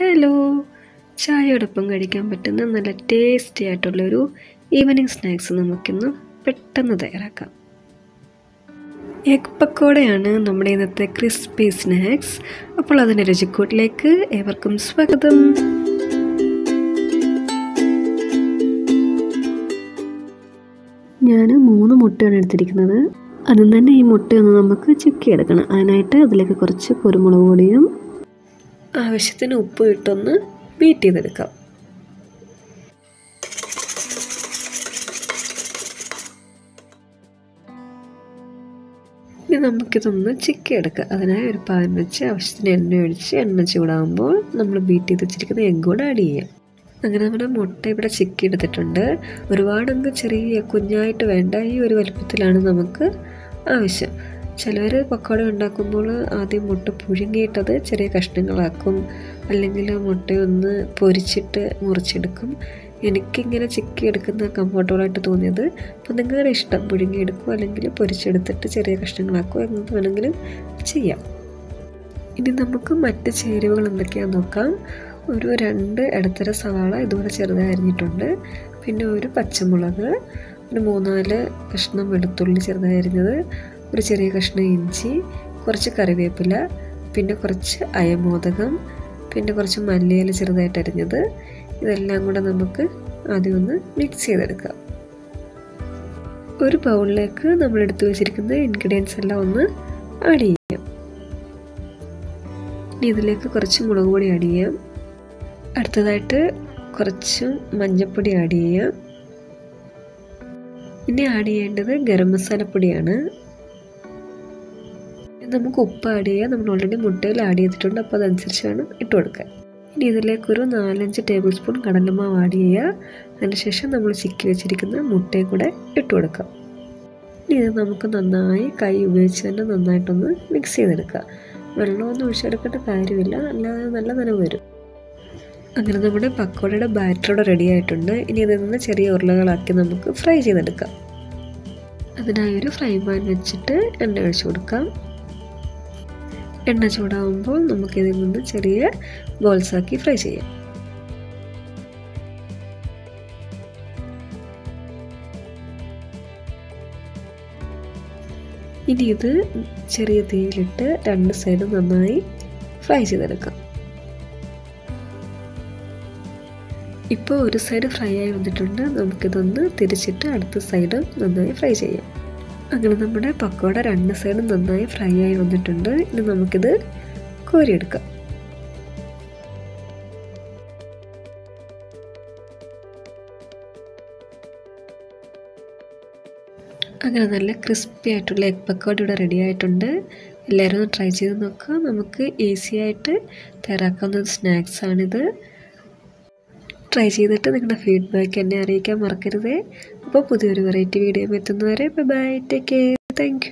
Hello. ചായയോടൊപ്പം കഴിക്കാൻ പറ്റുന്ന നല്ല ടേസ്റ്റി ആയിട്ടുള്ളൊരു ഈവനിങ് സ്നാക്സ് നമുക്കിന്ന് പെട്ടെന്ന് തയ്യാറാക്കാം. എഗ് പക്കോടയാണ് നമ്മുടെ ഇന്നത്തെ ക്രിസ്പി സ്നാക്സ് അപ്പോൾ അതിന്റെ രുചിക്കൂട്ടിലേക്ക് ഏവർക്കും സ്വാഗതം. ഞാൻ മൂന്ന് മുട്ടയാണ് എടുത്തിരിക്കുന്നത്. അതും തന്നെ ഈ മുട്ടയൊന്ന് നമുക്ക് ചിക്കിയെടുക്കണം. അതിനായിട്ട് അതിലേക്ക് കുറച്ച് കുരുമുളക് പൊടിയും ആവശ്യത്തിന് ഉപ്പ് ഇട്ടൊന്ന് ബീറ്റ് ചെയ്തെടുക്കാം. ഇനി നമുക്കിതൊന്ന് ചിക്കി എടുക്കാം അതിനായി ഒരു പാൻ വെച്ച് ആവശ്യത്തിന് എണ്ണ ഒഴിച്ച് എണ്ണ ചൂടാകുമ്പോൾ നമ്മൾ ബീറ്റ് ചെയ്ത് വെച്ചിരിക്കുന്ന എഗ് കൂടെ ആഡ് ചെയ്യാം. അങ്ങനെ നമ്മുടെ മുട്ട ഇവിടെ ചിക്കി എടുത്തിട്ടുണ്ട് ഒരുപാടങ്ങ് ചെറിയ കുഞ്ഞായിട്ട് വേണ്ട ഈ ഒരു വലുപ്പത്തിലാണ് നമുക്ക് ആവശ്യം. ചിലർ പക്കോട ഉണ്ടാക്കുമ്പോൾ ആദ്യം മുട്ട പുഴുങ്ങിയിട്ടത് ചെറിയ കഷ്ണങ്ങളാക്കും. അല്ലെങ്കിൽ മുട്ടയൊന്ന് പൊരിച്ചിട്ട് മുറിച്ചെടുക്കും. എനിക്കിങ്ങനെ ചിക്കി എടുക്കുന്ന കംഫർട്ടബിളായിട്ട് തോന്നിയത് അപ്പോൾ നിങ്ങളുടെ ഇഷ്ടം പുഴുങ്ങിയെടുക്കുക അല്ലെങ്കിൽ പൊരിച്ചെടുത്തിട്ട് ചെറിയ കഷ്ണങ്ങളാക്കുക എന്നത് വേണമെങ്കിലും ചെയ്യാം. ഇനി നമുക്ക് മറ്റ് ചേരുവകൾ എന്തൊക്കെയാണെന്ന് നോക്കാം. ഒരു രണ്ട് ഇടത്തര സവാള ഇതുപോലെ ചെറുതായി അരിഞ്ഞിട്ടുണ്ട്. പിന്നെ ഒരു പച്ചമുളക്. ഒരു മൂന്നാൽ കഷ്ണം വെളുത്തുള്ളി ചെറുതായി അരിഞ്ഞത്. ഒരു ചെറിയ കഷ്ണം ഇഞ്ചി കുറച്ച് കറിവേപ്പില പിന്നെ കുറച്ച് അയമോദകം പിന്നെ കുറച്ച് മല്ലിയില ചെറുതായിട്ട് അരിഞ്ഞത്. ഇതെല്ലാം കൂടെ നമുക്ക് ആദ്യം ഒന്ന് മിക്സ് ചെയ്തെടുക്കാം. ഒരു ബൗളിലേക്ക് നമ്മൾ എടുത്തു വെച്ചിരിക്കുന്ന ഇൻഗ്രീഡിയൻസ് എല്ലാം ഒന്ന് ആഡ് ചെയ്യാം. ഇനി ഇതിലേക്ക് കുറച്ച് മുളക് പൊടി ആഡ് ചെയ്യാം. അടുത്തതായിട്ട് കുറച്ച് മഞ്ഞൾപ്പൊടി ആഡ് ചെയ്യാം. ഇനി ആഡ് ചെയ്യേണ്ടത് ഗരം മസാലപ്പൊടിയാണ്. നമുക്ക് ഉപ്പ് ആഡ് ചെയ്യാം. നമ്മൾ ഓൾറെഡി മുട്ടയിൽ ആഡ് ചെയ്തിട്ടുണ്ട്. അപ്പോൾ അതനുസരിച്ച് വേണം ഇട്ട് കൊടുക്കാൻ ഇനി ഇതിലേക്കൊരു നാലഞ്ച് ടേബിൾ സ്പൂൺ കടലമാവ് ആഡ് ചെയ്യുക. അതിനുശേഷം നമ്മൾ ചിക്കി വെച്ചിരിക്കുന്ന മുട്ടയും കൂടെ ഇട്ട് കൊടുക്കാം ഇനി ഇത് നമുക്ക് നന്നായി കൈ ഉപയോഗിച്ച് തന്നെ നന്നായിട്ടൊന്ന് മിക്സ് ചെയ്തെടുക്കുക. വെള്ളമൊന്നും ഒഴിച്ചെടുക്കേണ്ട കാര്യമില്ല. അല്ലാതെ നല്ല നനവ് വരും. അങ്ങനെ നമ്മുടെ പക്കോടയുടെ ബാറ്ററോടെ റെഡി ആയിട്ടുണ്ട്. ഇനി ഇതിൽ നിന്ന് ചെറിയ ഉരുളകളാക്കി നമുക്ക് ഫ്രൈ ചെയ്തെടുക്കാം. അതിനായി ഒരു ഫ്രൈ പാൻ വെച്ചിട്ട് എണ്ണ ഒഴിച്ചു കൊടുക്കാം. എണ്ണ ചൂടാകുമ്പോൾ നമുക്കിതിൽ നിന്ന് ചെറിയ ബോൾസാക്കി ഫ്രൈ ചെയ്യാം. ഇനി ഇത് ചെറിയ തീയിലിട്ട് രണ്ട് സൈഡും നന്നായി ഫ്രൈ ചെയ്തെടുക്കാം. ഇപ്പോൾ ഒരു സൈഡ് ഫ്രൈ ആയി വന്നിട്ടുണ്ട്. നമുക്കിതൊന്ന് തിരിച്ചിട്ട് അടുത്ത സൈഡും നന്നായി ഫ്രൈ ചെയ്യാം. അങ്ങനെ നമ്മുടെ പക്കോട രണ്ട് സൈഡും നന്നായി ഫ്രൈ ആയി വന്നിട്ടുണ്ട്. ഇനി നമുക്കിത് കോരിയെടുക്കാം. അങ്ങനെ നല്ല ക്രിസ്പി ആയിട്ടുള്ള എഗ് പക്കോട ഇവിടെ റെഡി ആയിട്ടുണ്ട്. എല്ലാവരും ഒന്ന് ട്രൈ ചെയ്ത് നോക്കുക. നമുക്ക് ഈസി ആയിട്ട് തയ്യാറാക്കാവുന്ന സ്നാക്സാണിത് ട്രൈ ചെയ്തിട്ട് നിങ്ങളുടെ ഫീഡ്ബാക്ക് എന്നെ അറിയിക്കാൻ മറക്കരുത്. അപ്പോൾ പുതിയൊരു വെറൈറ്റി വീഡിയോ എത്തുന്നവരെ ബൈ ടേക്ക് കെയർ താങ്ക്